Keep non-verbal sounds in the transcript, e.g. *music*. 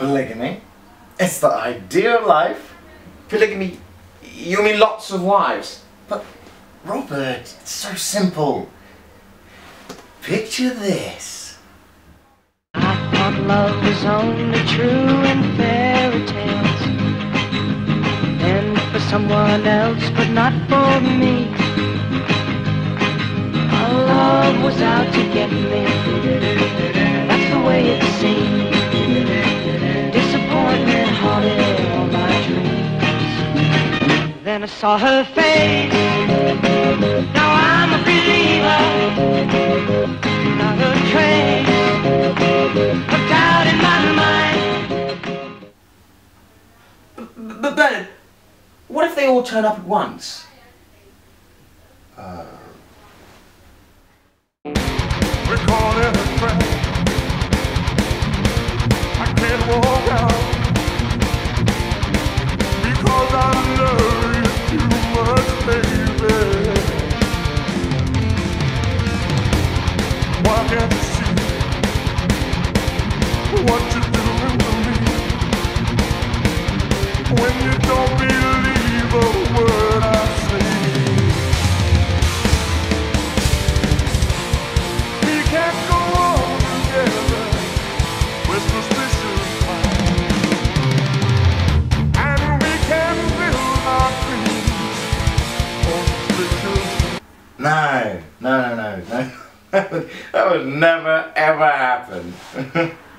Polygamy? It's the ideal life. Polygamy? You mean lots of wives? But, Robert, it's so simple. Picture this. I thought love was only true in fairy tales And for someone else, but not for me Our love was out to get me dreams Then I saw her face Now I'm a believer Not a trace of doubt in my mind. But Bernard, what if they all turn up at once? We're caught a trap. I can't walk out No, no, no, no, no. *laughs* that would never, ever happen. *laughs*